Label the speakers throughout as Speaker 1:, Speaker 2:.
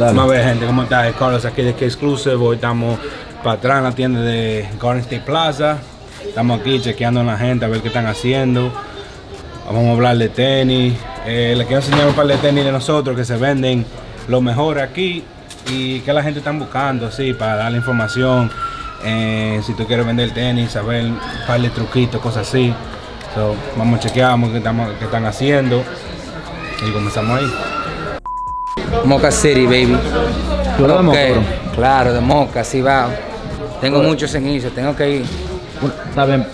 Speaker 1: Vamos a ver, gente, ¿cómo está? Es Carlos aquí de K-Exclusive. Hoy estamos para atrás en la tienda de Garden State Plaza. Estamos aquí chequeando a la gente a ver qué están haciendo. Vamos a hablar de tenis. Eh, les quiero enseñar un par de tenis de nosotros que se venden lo mejor aquí y que la gente está buscando, así, para darle información. Eh, si tú quieres vender tenis, saber un par de truquitos, cosas así. So, vamos a chequear qué, estamos, qué están haciendo y comenzamos ahí.
Speaker 2: Mocha City, baby.
Speaker 3: ¿Tú eres de Moca?
Speaker 2: Claro, de Moca, sí va. Tengo muchos en eso, tengo que ir.
Speaker 3: Bueno, Está bien.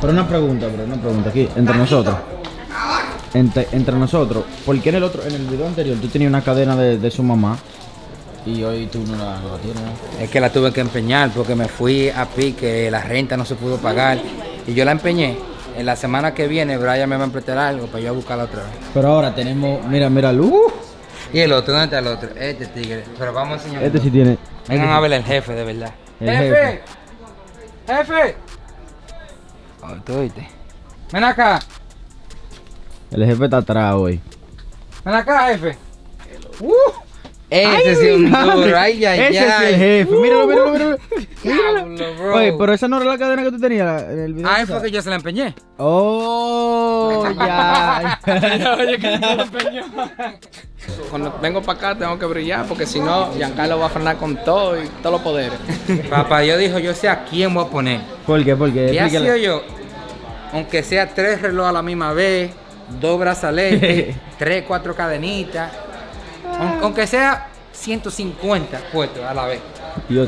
Speaker 3: Pero una pregunta, bro, una pregunta aquí, entre nosotros. Entre, entre nosotros, ¿por qué en el otro, en el video anterior tú tenías una cadena de, de su mamá y hoy tú no la, no la tienes?
Speaker 2: Es que la tuve que empeñar porque me fui a pique, la renta no se pudo pagar. Y yo la empeñé. En la semana que viene, Brian me va a prestar algo para yo buscarla otra vez.
Speaker 3: Pero ahora tenemos, mira, mira, luz.
Speaker 2: Y el otro, ¿dónde está el otro? Este tigre. Pero vamos a enseñar.
Speaker 3: Este sí tiene.
Speaker 2: Vengan
Speaker 3: este
Speaker 2: a ver el jefe, de verdad.
Speaker 3: El
Speaker 2: ¡Jefe! ¡Jefe! Oh, ¿tú oíste? Ven acá,
Speaker 3: El jefe está atrás hoy.
Speaker 2: ven acá, jefe. ¡Uh! Ese sí es un duro, ay, ay,
Speaker 3: Ese
Speaker 2: ay.
Speaker 3: es el jefe. Míralo, míralo, míralo.
Speaker 2: Diablo, bro.
Speaker 3: Oye, pero esa no era la cadena que tú tenías en el video.
Speaker 2: Ay,
Speaker 3: pasado.
Speaker 2: fue que yo se la empeñé.
Speaker 3: Oh, ya.
Speaker 4: Cuando vengo para acá tengo que brillar porque si no, Giancarlo va a frenar con todo y todos los poderes.
Speaker 2: Papá, yo dijo, yo sé a quién voy a poner.
Speaker 3: ¿Por qué? Porque
Speaker 2: ¿Qué ha
Speaker 3: explícale.
Speaker 2: sido yo? Aunque sea tres relojes a la misma vez, dos brazaletes, tres, cuatro cadenitas, aunque sea 150 puestos a la vez.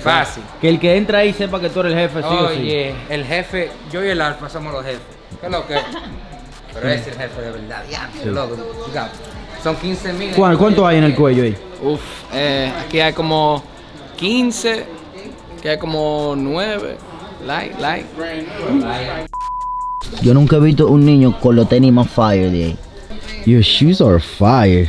Speaker 2: Fácil.
Speaker 3: Que el que entra ahí sepa que tú eres el jefe, sí o sí.
Speaker 2: Oye, el jefe, yo y el Alfa somos los jefes. ¿Qué es lo que? es? Pero es el jefe de verdad, diablo, loco. Chica, Son 15 mil.
Speaker 3: ¿Cuál- ¿Cuánto hay en el cuello ahí?
Speaker 4: Uf, eh, aquí hay como 15, aquí hay como 9. Like, like.
Speaker 5: Yo nunca he visto un niño con los tenis más fire de ahí.
Speaker 3: Your shoes are fire.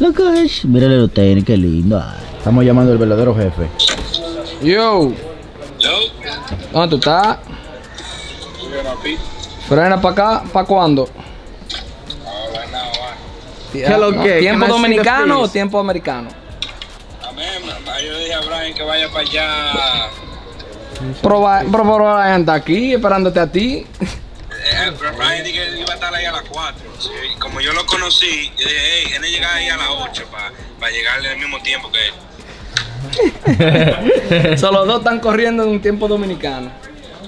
Speaker 5: Look at this. Mírale los tenis, qué lindo. Ay.
Speaker 3: Estamos llamando al verdadero jefe.
Speaker 4: Yo. ¿Dónde tú estás? Frena para acá, ¿para cuándo?
Speaker 3: ¿Qué es lo que?
Speaker 4: ¿Tiempo dominicano o tiempo americano?
Speaker 1: Yo le dije a Brian que vaya para allá.
Speaker 4: Pero Brian está aquí esperándote a ti.
Speaker 1: Eh, Brian dijo que iba a estar ahí a las 4. Como yo lo conocí, yo dije, hey, él llega ahí a las 8 para llegarle al mismo tiempo que él.
Speaker 4: So, los dos están corriendo en un tiempo dominicano.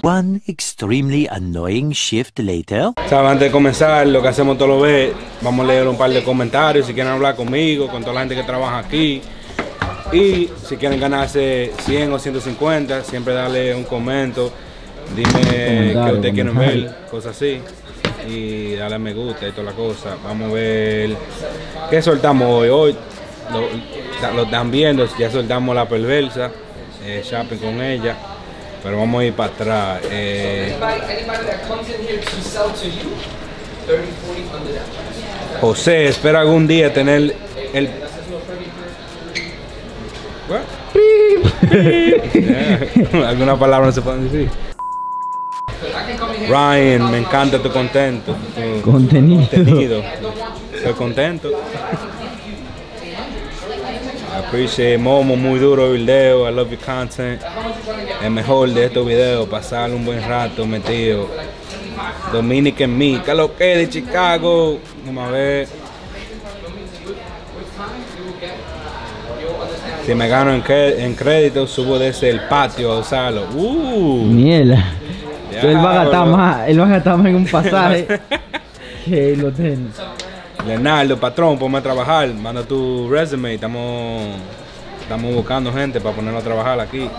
Speaker 6: One extremely annoying shift later.
Speaker 1: ¿Sabes? Antes de comenzar, lo que hacemos todos los veces, vamos a leer un par de comentarios. Si quieren hablar conmigo, con toda la gente que trabaja aquí. Y si quieren ganarse 100 o 150, siempre darle un comento. Dime que
Speaker 3: Comentario,
Speaker 1: ustedes quieren
Speaker 3: comentario.
Speaker 1: ver, cosas así. Y darle me gusta y toda la cosa. Vamos a ver qué soltamos hoy. Hoy lo, lo están viendo, ya soltamos la perversa, eh, shopping con ella. Pero vamos a ir para atrás. eh, José, espera algún día tener el. Yeah. Alguna palabra no se pueden decir. Ryan, me encanta tu contento. tu
Speaker 3: Contenido.
Speaker 1: contenido. Estoy contento. Appreciate Momo, muy duro el video. I love your content. El mejor de estos videos, pasar un buen rato metido. Dominican Me, ¿qué es lo que de Chicago? Vamos a ver. Si me gano en, en crédito, subo desde el patio a usarlo. Uh,
Speaker 3: Mierda. Él va a gastar más, él va a gastar más en un pasaje que los tenis.
Speaker 1: Leonardo, patrón, ponme a trabajar. Manda tu resume. Estamos, estamos buscando gente para ponerlo a trabajar aquí.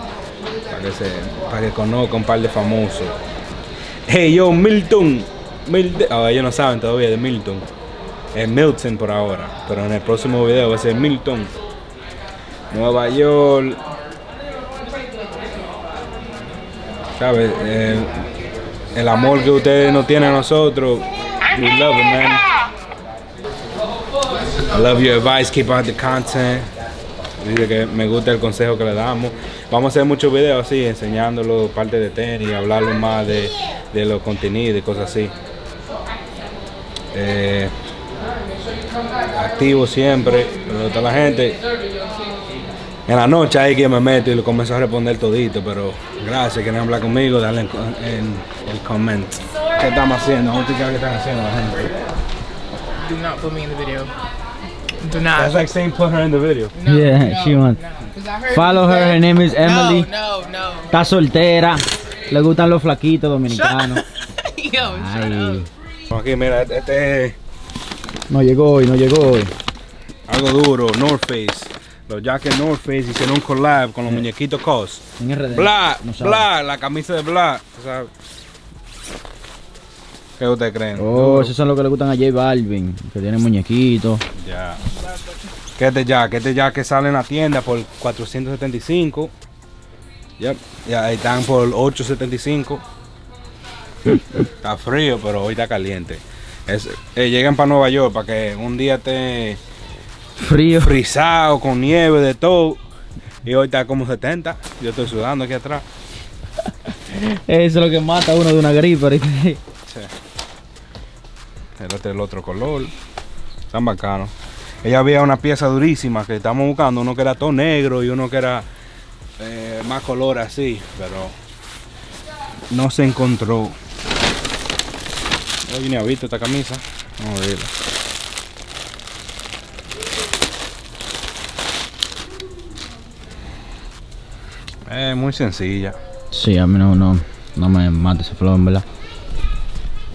Speaker 1: Para que, se, para que conozca un par de famosos. Hey, yo, Milton. Milton. Ah, ellos no saben todavía de Milton. Es Milton por ahora. Pero en el próximo video va a ser Milton. Nueva York. ¿Sabes? El, el amor que ustedes nos tienen a nosotros. We love it, man. I love your advice, keep out the content. Dice que me gusta el consejo que le damos. Vamos a hacer muchos videos así, enseñándolo parte de tenis, hablarlo más de, de los contenidos y cosas así. Eh, activo siempre, pero toda la gente. En la noche ahí que me meto y le comienzo a responder todito, pero gracias, quieren hablar conmigo, dale en, en el comment. ¿Qué estamos haciendo? ¿Qué están haciendo la gente?
Speaker 4: Do not put me in the video. Do
Speaker 1: That's
Speaker 4: not.
Speaker 1: like saying put her in the video.
Speaker 4: No,
Speaker 3: Yeah,
Speaker 4: no,
Speaker 3: she wants-
Speaker 4: no.
Speaker 3: Follow her, her name is Emily.
Speaker 4: No, no, no.
Speaker 3: Está soltera. Le gustan los flaquitos dominicanos.
Speaker 4: Yo, shut up.
Speaker 1: Aquí, mira, este es
Speaker 3: No llegó hoy, no llegó hoy.
Speaker 1: algo duro, North Face. Los jackets North Face hicieron un collab con los muñequitos COS.
Speaker 3: En RD.
Speaker 1: Bla,
Speaker 3: No
Speaker 1: bla, la camisa de Bla. o sea, ¿Qué ustedes creen?
Speaker 3: Oh, esos son los que le gustan a J Balvin. Que tienen muñequitos.
Speaker 1: Ya. Que este jacket, este jacket sale en la tienda por 475. Yep. Ya ahí están por 875. está frío, pero hoy está caliente. Es- eh, llegan para Nueva York para que un día esté
Speaker 3: Frío.
Speaker 1: frisado, con nieve, de todo. Y hoy está como 70. Yo estoy sudando aquí atrás.
Speaker 3: Eso es lo que mata a uno de una gripe. ahorita.
Speaker 1: El otro, el otro color. Están bacanos. Ella había una pieza durísima que estamos buscando. Uno que era todo negro y uno que era eh, más color así. Pero no se encontró. Yo vine a visto esta camisa. Vamos a verla. Es muy sencilla.
Speaker 3: Sí, a mí no, no, no me mata ese flow, en verdad.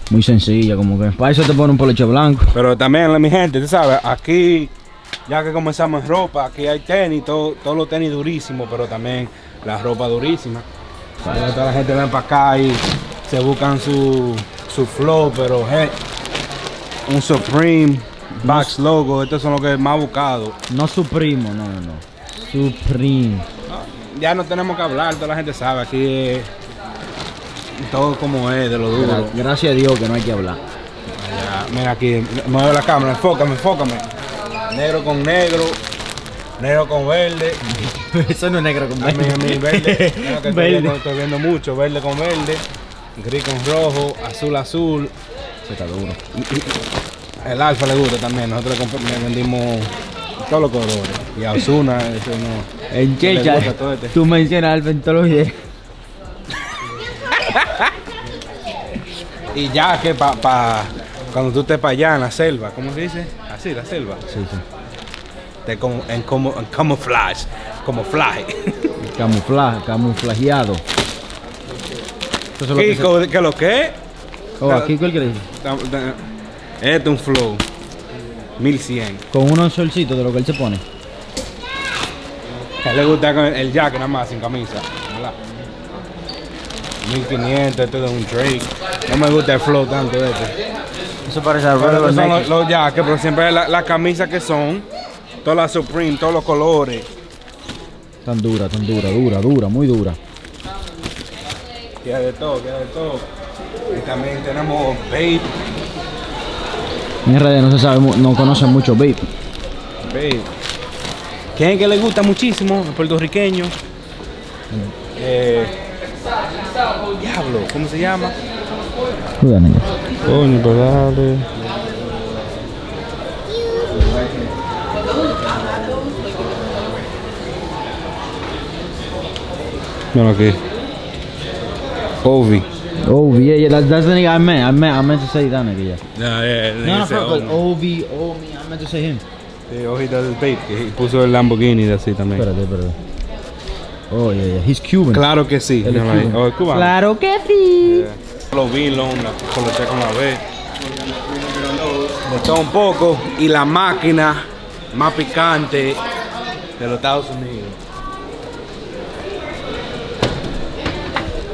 Speaker 3: Muy sencilla, como que. Para eso te pone un poloche blanco.
Speaker 1: Pero también, mi gente, tú sabes, aquí, ya que comenzamos en ropa, aquí hay tenis, todo- todos los tenis durísimos, pero también la ropa durísima. Toda la gente ven para acá y se buscan su, su flow, pero hey, un Supreme, Bax Logo, estos son los que más buscados.
Speaker 3: No Supremo, no, no, no. Supreme.
Speaker 1: Ya no tenemos que hablar, toda la gente sabe, aquí es todo como es, de lo duro.
Speaker 3: Gra- Gracias a Dios que no hay que hablar.
Speaker 1: Ya, mira aquí, mueve la cámara, enfócame, enfócame. Negro con negro, negro con verde.
Speaker 3: Eso no es negro con
Speaker 1: A mí, a mí, verde. Mira que estoy,
Speaker 3: Verde.
Speaker 1: Estoy viendo mucho, verde con verde, gris con rojo, azul azul.
Speaker 3: Eso está duro.
Speaker 1: El alfa le gusta también, nosotros le vendimos todos los colores. Y a Osuna, eso no.
Speaker 3: En Checha,
Speaker 1: este.
Speaker 3: tú mencionas al en todos los videos.
Speaker 1: Y ya que pa, pa- cuando tú estés para allá en la selva, ¿cómo se dice? Así, la selva.
Speaker 3: Sí, sí.
Speaker 1: Te como, en como en camouflage, como fly.
Speaker 3: Camuflaje, camuflajeado. Eso es lo que se-
Speaker 1: ¿qué lo que?
Speaker 3: Oh, aquí cualquier dice.
Speaker 1: Este es un flow. 1100.
Speaker 3: Con unos solcitos de lo que él se pone.
Speaker 1: A él le gusta el jacket nada más sin camisa. ¿verdad? 1500, esto es un Drake. No me gusta el flow tanto de este.
Speaker 3: Eso parece a
Speaker 1: Pero
Speaker 3: Rebel
Speaker 1: estos son los, los jackets, pero siempre las la camisas que son. Todas las Supreme, todos los colores.
Speaker 3: Tan dura, tan dura, dura, dura, muy dura.
Speaker 1: Queda de todo, queda de todo. Y también tenemos Babe.
Speaker 3: En RD no se sabe, no conocen mucho Babe.
Speaker 1: Babe. ¿Quién es que le gusta muchísimo? El puertorriqueño. Eh, Diablo, ¿cómo se llama? Coño, pero dale. Mira aquí. Ovi.
Speaker 3: Oh, yeah, yeah, that's, that's the nigga I meant. I meant, I meant to say that nigga, yeah.
Speaker 1: Yeah, yeah,
Speaker 3: No, no, fuck, but Ovi, Ovi, I meant to say him.
Speaker 1: Sí, Ovi del que puso el Lamborghini de así también.
Speaker 3: Espérate, espérate. Oh, yeah, yeah, he's Cuban.
Speaker 1: Claro que sí.
Speaker 3: Él es cubano.
Speaker 1: Oh, es cubano.
Speaker 3: Claro que sí.
Speaker 1: Lo vi, lo una, coloché con la todo un poco. Y la máquina más picante de los Estados Unidos.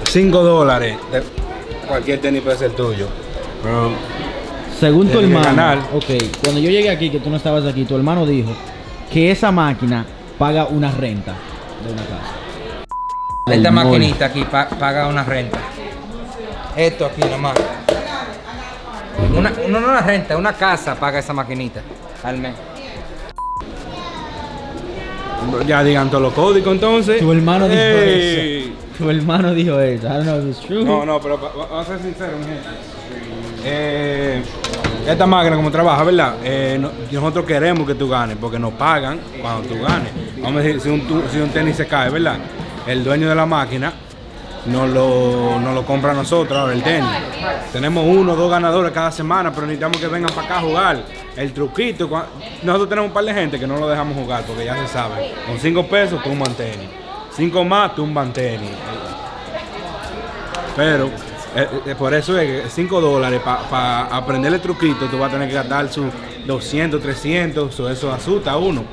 Speaker 1: 5 dólares. De- Cualquier tenis puede ser tuyo. Pero
Speaker 3: Según tu hermano,
Speaker 1: ganar.
Speaker 3: ok, cuando yo llegué aquí, que tú no estabas aquí, tu hermano dijo que esa máquina paga una renta de una casa.
Speaker 2: Esta maquinita aquí pa- paga una renta. Esto aquí nomás. Una, no, no una renta, una casa paga esa maquinita al mes.
Speaker 1: ya digan todos los códigos entonces.
Speaker 3: Tu hermano dijo. Tu hermano dijo eso.
Speaker 1: No, no, pero va- va- vamos a ser sinceros, mi gente. Eh, esta máquina como trabaja, ¿verdad? Eh, no- nosotros queremos que tú ganes porque nos pagan cuando tú ganes. Vamos a decir, si un, un tenis se cae, ¿verdad? El dueño de la máquina nos lo, nos lo compra a nosotros ahora el tenis. Tenemos uno o dos ganadores cada semana, pero necesitamos que vengan para acá a jugar. El truquito, nosotros tenemos un par de gente que no lo dejamos jugar porque ya se sabe. Con cinco pesos tumban tenis. Cinco más tumban tenis. Pero eh, eh, por eso es que 5 dólares para aprender el truquito, tú vas a tener que gastar sus 200, 300, so eso asusta a uno.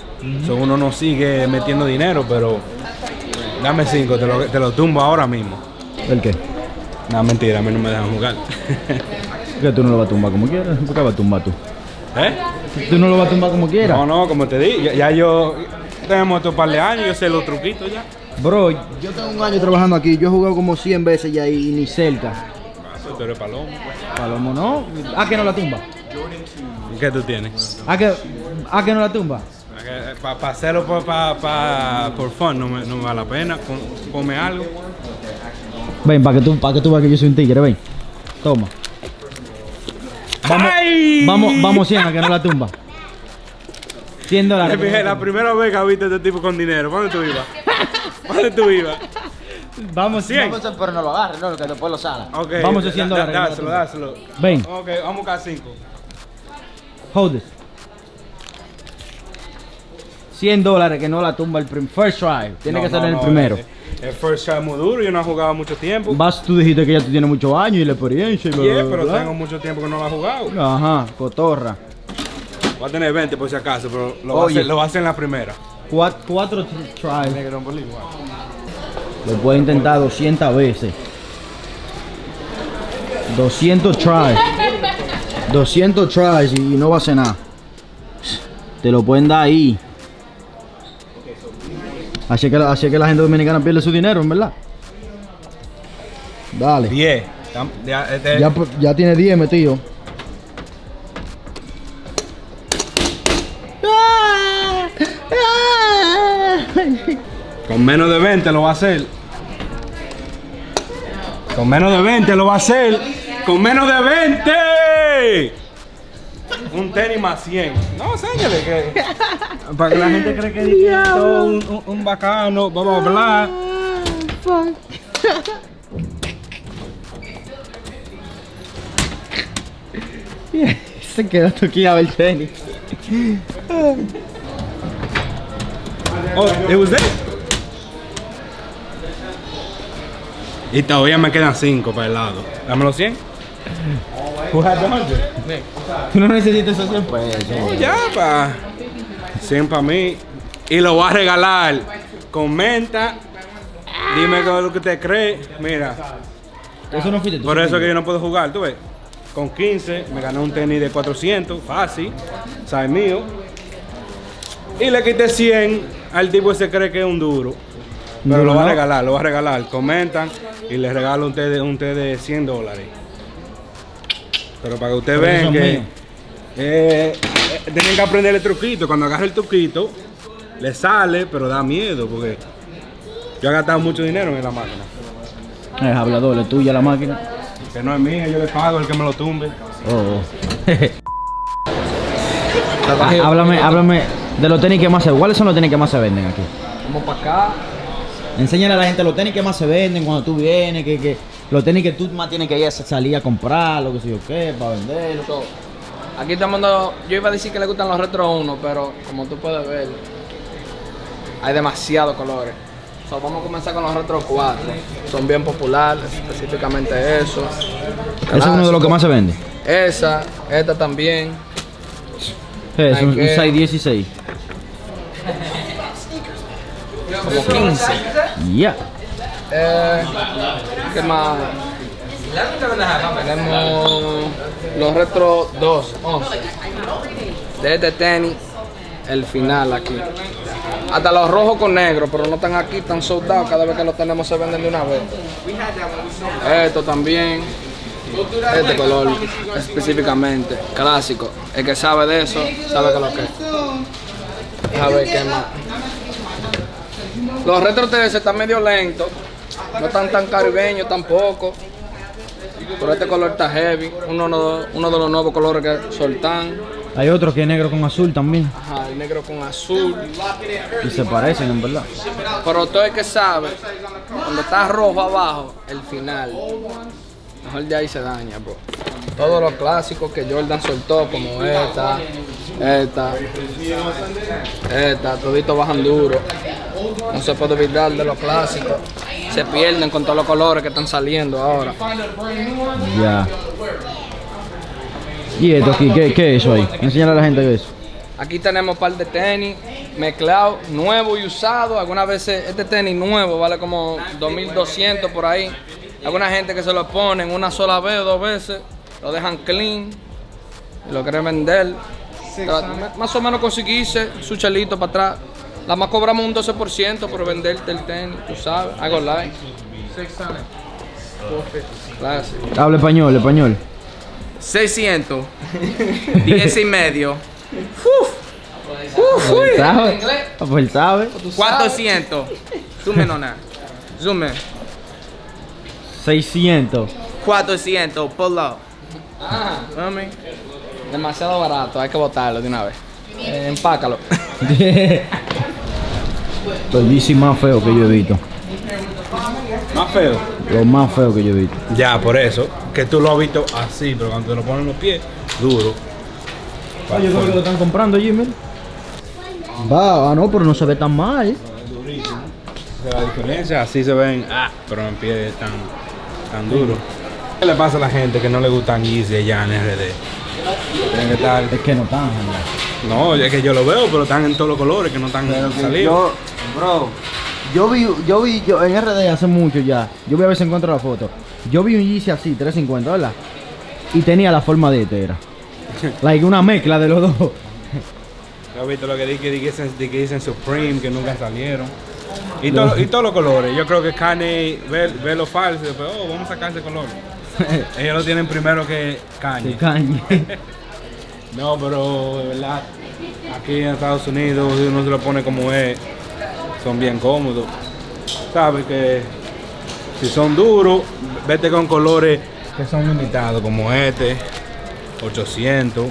Speaker 1: So uno no sigue metiendo dinero, pero dame 5, te lo, te lo tumbo ahora mismo.
Speaker 3: ¿El qué?
Speaker 1: No, mentira, a mí no me dejan jugar.
Speaker 3: Que tú no lo vas a tumbar como quieras. ¿Por qué vas a tumbar tú?
Speaker 1: ¿Eh?
Speaker 3: Tú no lo vas a tumbar como quieras.
Speaker 1: No, no, como te di, ya, ya yo tenemos estos par de años, yo sé los truquitos ya.
Speaker 3: Bro, yo tengo un año trabajando aquí. Yo he jugado como 100 veces ya y ni cerca.
Speaker 1: Tú eres palomo.
Speaker 3: Palomo, ¿no? ¿A que no la tumba?
Speaker 1: ¿Y qué tú tienes?
Speaker 3: ¿A que, a que no la tumba?
Speaker 1: Para hacerlo por, pa, pa- por fun no me, no me vale la pena. Ponme algo.
Speaker 3: Ven, para que tú, para que tú veas que yo soy un tigre, ven. Toma. Vamos,
Speaker 1: ¡Ay!
Speaker 3: vamos, vamos 100 a que no la tumba. 100 dólares.
Speaker 1: La primera vez que viste a este tipo con dinero, ¿dónde tú ibas? ¿Dónde tú ibas?
Speaker 3: Vamos
Speaker 1: 100.
Speaker 3: Vamos a, pero no lo agarres, no, que después lo sala.
Speaker 1: Ok.
Speaker 3: Vamos a 100
Speaker 1: da-
Speaker 3: dólares. la
Speaker 1: Dáselo, dáselo.
Speaker 3: Ven.
Speaker 1: Ok, vamos a buscar 5.
Speaker 3: Hold this. 100 dólares que no la tumba el prim first try. Tiene que ser el primero.
Speaker 1: El first try es muy duro, yo no he jugado mucho tiempo.
Speaker 3: Vas, tú dijiste que ya tú tienes muchos años y la experiencia y bla,
Speaker 1: Yeah,
Speaker 3: bla,
Speaker 1: pero
Speaker 3: bla.
Speaker 1: tengo mucho tiempo que no lo he jugado.
Speaker 3: Ajá, cotorra.
Speaker 1: Voy a tener 20 por si acaso, pero lo voy a
Speaker 3: Oye.
Speaker 1: hacer, lo voy a hacer en la primera.
Speaker 3: Cuatro, cuatro tr- tries. Lo puede intentar 200 veces. 200 tries. 200 tries y no va a hacer nada. Te lo pueden dar ahí. Así que, así que la gente dominicana pierde su dinero, en verdad. Dale.
Speaker 1: 10. Tam- ya, este-
Speaker 3: Ya, ya tiene 10 metido.
Speaker 1: Con menos de 20 lo va a hacer. Con menos de 20 lo va a hacer. Con menos de 20. Un tenis más 100. No, séñale que. Para que la gente cree que es un, un- un bacano. Vamos a hablar.
Speaker 3: Se quedó toqueado el tenis.
Speaker 1: Oh, it was there. Y todavía me quedan 5 para el lado. Dame los 100. Who had the 100?
Speaker 3: Tú no necesitas esos 100 pesos.
Speaker 1: Oh, ya, pa. 100 para mí. Y lo voy a regalar. Comenta. Dime qué es lo que te cree. Mira,
Speaker 3: Eso no fuiste tú.
Speaker 1: por eso que yo no puedo jugar, tú ves. Con 15 me gané un tenis de 400, fácil. ¿Sabes mío? Y le quité 100 al tipo ese cree que es un duro. Pero
Speaker 3: No,
Speaker 1: lo voy a regalar, lo voy a regalar. Comentan y les regalo un té de, un té de 100 dólares. Pero para que ustedes vean que eh, eh, tienen que aprender el truquito. Cuando agarre el truquito, le sale, pero da miedo porque yo he gastado mucho dinero en la máquina.
Speaker 3: Es hablador, es tuya la máquina.
Speaker 1: Que no es mía, yo le pago el que me lo tumbe.
Speaker 3: Oh. Ah, háblame, háblame de los tenis que más se ¿Cuáles son los tenis que más se venden aquí?
Speaker 4: Vamos para acá.
Speaker 3: Enséñale a la gente los tenis que más se venden cuando tú vienes, que, que los tenis que tú más tienes que ir a salir a comprar, lo que sé yo qué, para venderlo.
Speaker 4: So, aquí estamos dando. Yo iba a decir que le gustan los Retro 1, pero como tú puedes ver, hay demasiados colores. So, vamos a comenzar con los Retro 4. Son bien populares, específicamente eso.
Speaker 3: Ese es uno de los que más se vende.
Speaker 4: Esa, esta también.
Speaker 3: Es un, un
Speaker 4: Nike.
Speaker 3: 616.
Speaker 4: Como 15.
Speaker 3: Ya.
Speaker 4: Eh, ¿Qué más? Tenemos los Retro 2, 11. De este tenis, el final aquí. Hasta los rojos con negro, pero no están aquí, están soldados. Cada vez que los tenemos se venden de una vez. Esto también. Este color específicamente, clásico. El que sabe de eso, sabe que lo que es. A ver qué más. Los retro 13 están medio lentos. No están tan caribeños tampoco. Pero este color está heavy. Uno, no- uno de los nuevos colores que soltan.
Speaker 3: Hay otro que es negro con azul también.
Speaker 4: Ajá, el negro con azul.
Speaker 3: Y se parecen, en verdad.
Speaker 4: Pero todo el que sabe, cuando está rojo abajo, el final. Mejor de ahí se daña, bro. Todos los clásicos que Jordan soltó, como esta, esta, esta, toditos bajan duro. No se puede olvidar de los clásicos. Se pierden con todos los colores que están saliendo ahora.
Speaker 3: Ya. ¿Y esto aquí? ¿Qué, qué es eso ahí? Enseñale a la gente qué es.
Speaker 4: Aquí tenemos un par de tenis mezclados, nuevo y usado. Algunas veces este tenis nuevo vale como 2200 por ahí. Alguna gente que se lo ponen una sola vez o dos veces, lo dejan clean y lo quieren vender. Más o menos conseguirse su chelito para atrás. La más cobramos un 12% por venderte el tenis, tú sabes. Hago like. Classic.
Speaker 3: Habla español, español.
Speaker 2: 600, 10 y medio,
Speaker 4: Uf, uy,
Speaker 3: ¿Sabe?
Speaker 4: inglés.
Speaker 3: Ah, Pues él sabe.
Speaker 4: Tú sabes.
Speaker 2: 400. Zoom.
Speaker 3: 600.
Speaker 2: 400, pull up.
Speaker 4: Ah,
Speaker 2: Mami.
Speaker 4: demasiado barato, hay que botarlo de una vez. Eh, empácalo.
Speaker 3: Los DC más feos que yo he visto.
Speaker 1: Más feo.
Speaker 3: Los más feos que yo he visto.
Speaker 1: Ya, por eso, que tú lo has visto así, pero cuando te lo ponen en los pies, duro.
Speaker 3: Ah, yo creo que lo están comprando, Jimmy. Va, ah, no, pero no se ve tan mal.
Speaker 1: O sea, la diferencia, así se ven, ah, pero en pie tan, tan duro. ¿Qué le pasa a la gente que no le gustan Yeezy allá en RD? Que estar...
Speaker 3: Es que no tan.
Speaker 1: No, es que yo lo veo, pero están en todos los colores que no están salidos.
Speaker 3: Yo, bro, yo vi, yo vi, yo en RD hace mucho ya. Yo voy a ver si encuentro la foto. Yo vi un Yeezy así, 350, ¿verdad? Y tenía la forma de Etera. like una mezcla de los dos.
Speaker 1: He visto lo que dicen, que dicen Supreme, que nunca salieron. Y, todo- y todos los colores. Yo creo que Kanye ve, ve lo falso y después, oh, vamos a sacar ese color. Ellos lo tienen primero que Kanye. No, pero de verdad, aquí en Estados Unidos, uno se lo pone como es, son bien cómodos. Sabes que si son duros, vete con colores que son limitados, como este, 800.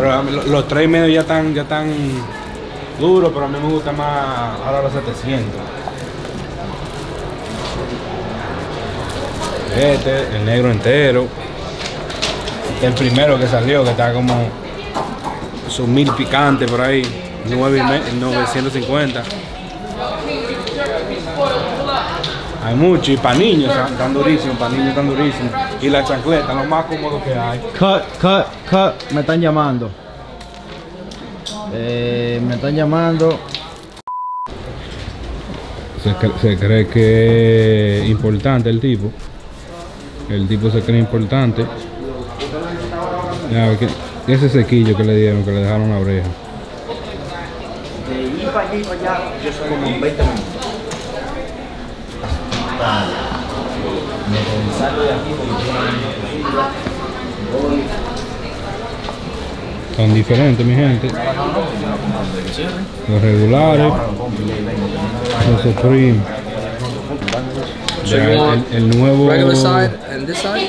Speaker 1: Pero los tres y medio ya están, ya están duros, pero a mí me gusta más ahora los 700. Este, el negro entero. El primero que salió, que está como sus mil picantes por ahí. nueve y me- 950. Hay mucho, y para niños están durísimos, para niños están durísimos. Y la chancleta, lo más cómodo que hay.
Speaker 3: Cut, cut, cut. Me están llamando. Eh, me están llamando.
Speaker 1: Se, cre- se cree que es importante el tipo. El tipo se cree importante. Ya, que- ese sequillo que le dieron, que le dejaron la oreja.
Speaker 3: De ir para allá y para allá, yo soy como 20 minutos. Me salgo de aquí
Speaker 1: Son diferentes, mi gente. Los regulares, los Supreme.
Speaker 4: So
Speaker 1: Ya, el, el nuevo.
Speaker 4: Regular side and this side?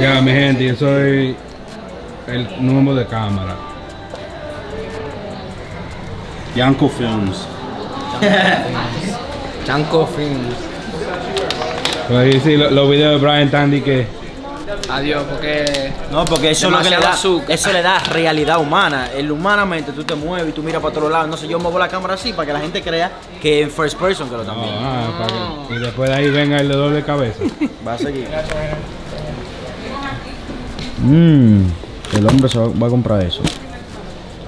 Speaker 1: Ya, mi gente, yo soy el nuevo de cámara. Yanko Films.
Speaker 4: Chanco Films.
Speaker 1: Pues sí, lo- los videos de Brian Tandy que.
Speaker 4: Adiós, porque.
Speaker 5: No, porque eso es lo que le da,
Speaker 4: azúcar.
Speaker 5: eso le da realidad humana. El, humanamente tú te mueves y tú miras para otro lado. No sé, yo muevo la cámara así para que la gente crea que en first person que lo viendo.
Speaker 1: Ah, para que- y después de ahí venga el de doble cabeza.
Speaker 5: Va a seguir.
Speaker 3: Mmm, el hombre se va, va a comprar eso.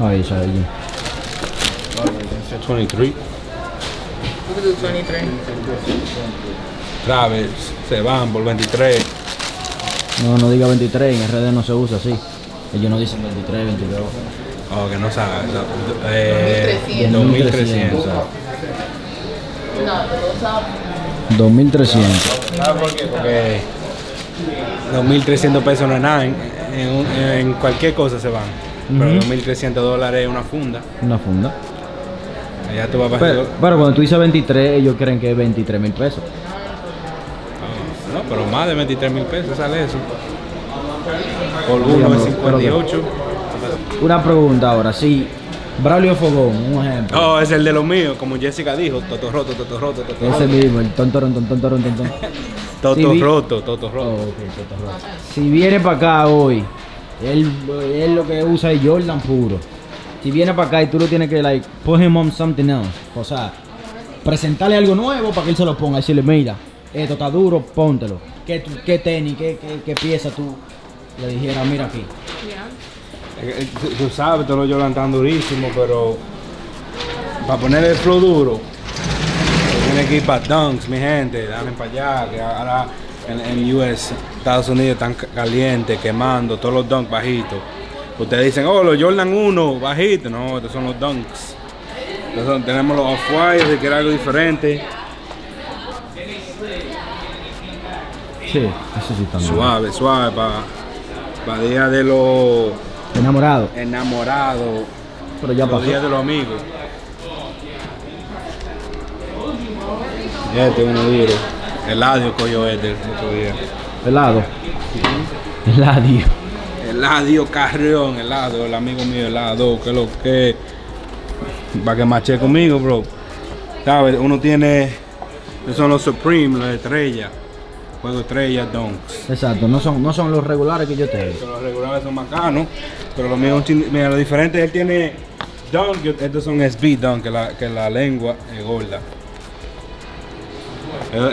Speaker 3: Ahí, está ahí.
Speaker 1: 23. Traves, se van por 23.
Speaker 3: No, no diga 23, en RD no se usa así. Ellos no dicen 23, 22.
Speaker 1: Oh, que no sabe. no, Eh, 2300.
Speaker 3: 2300.
Speaker 1: ¿Sabes por qué? Porque 2.300 pesos no es nada. En, en en cualquier cosa se van. Pero
Speaker 3: Ujú.
Speaker 1: 2.300 dólares es una funda.
Speaker 3: Una funda.
Speaker 1: Allá tú vas
Speaker 3: Pero, pero cuando tú dices 23, ellos creen que es 23 mil pesos.
Speaker 1: Pero más de 23 mil pesos sale eso. Por uno
Speaker 3: Dígame,
Speaker 1: es 58.
Speaker 3: Una pregunta ahora, si Braulio Fogón, un ejemplo.
Speaker 1: Oh, es el de los míos, como Jessica dijo, toto roto, toto roto, toto roto.
Speaker 3: Ese mismo, el tontorón, tontorón, tontorón.
Speaker 1: Toto
Speaker 3: Sí, vi-
Speaker 1: roto, toto
Speaker 3: Oh,
Speaker 1: roto.
Speaker 3: toto roto. Si viene para acá hoy, él, él lo que usa es Jordan puro. Si viene para acá y tú lo tienes que, like, put him on something else. O sea, presentarle algo nuevo para que él se lo ponga. Decirle, mira, esto está duro, póntelo. ¿Qué, qué tenis, qué, qué, qué pieza tú le dijera, mira aquí?
Speaker 1: Eh, eh, Tú, sabes, todos los Jordan están durísimos, pero para poner el flow duro, tiene que ir para Dunks, mi gente, dale para allá, que ahora en, en US, Estados Unidos están ca- calientes, quemando, todos los Dunks bajitos. Ustedes dicen, oh, los Jordan 1, bajitos, no, estos son los Dunks. Tenemos los Off-White, si quiere algo diferente,
Speaker 3: Sí, eso sí también.
Speaker 1: suave, suave, para día de los
Speaker 3: Enamorado.
Speaker 1: enamorados.
Speaker 3: Pero ya pasó.
Speaker 1: días de los amigos. Este uno duro. Eladio cogió este el otro día.
Speaker 3: Helado. Heladio.
Speaker 1: Eladio Carrión, Eladio, el amigo mío Eladio, que lo que para que mache conmigo, bro. ¿Sabes? Uno tiene, esos son los Supreme, los estrellas. Juego estrellas, Donks.
Speaker 3: Exacto, no son, no son los regulares que yo tengo.
Speaker 1: Los regulares son bacanos, pero los míos, son chin- mira, lo diferente, él tiene Dunk, estos son SB Dunk, que la, que la lengua es gorda.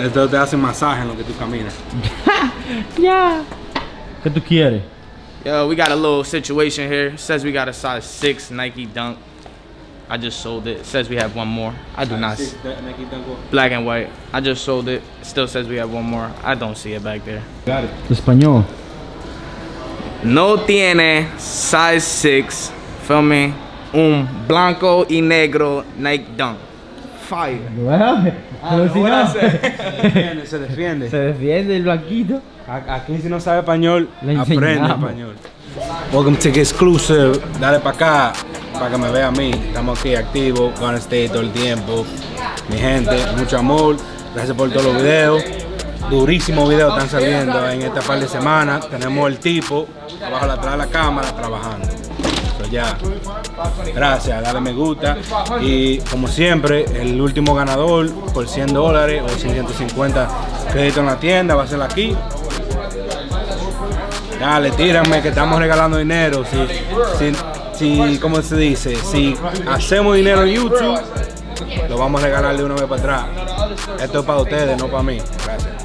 Speaker 1: Esto te hace masaje en lo que tú caminas.
Speaker 3: ¿Qué tú quieres?
Speaker 4: Yo, we got a little situation here. It says we got a size 6 Nike Dunk. I just sold it. It says we have one more. I do not. s- Black and white. I just sold it. It still says we have one more. I don't see it back there.
Speaker 1: Got it.
Speaker 3: Español.
Speaker 4: No tiene size 6. Feel me? Un blanco y negro Nike Dunk. Fire.
Speaker 3: Pero ah, si no,
Speaker 1: Se defiende, se defiende.
Speaker 3: se defiende el blanquito.
Speaker 1: Aquí si no sabe español, aprende español. Welcome to Get Exclusive. Dale para acá, para que me vea a mí. Estamos aquí activos, Gonna Stay todo el tiempo. Mi gente, mucho amor. Gracias por todos los videos. Durísimos videos están saliendo en esta par de semanas. Tenemos el tipo abajo atrás de la cámara trabajando. So, ya. Gracias, dale me gusta. Y como siempre, el último ganador por 100 dólares o 150 créditos en la tienda va a ser aquí. Dale, tírame que estamos regalando dinero. Si, si, ¿cómo se dice? Si hacemos dinero en YouTube, lo vamos a regalar de una vez para atrás. Esto es para ustedes, no para mí. Gracias.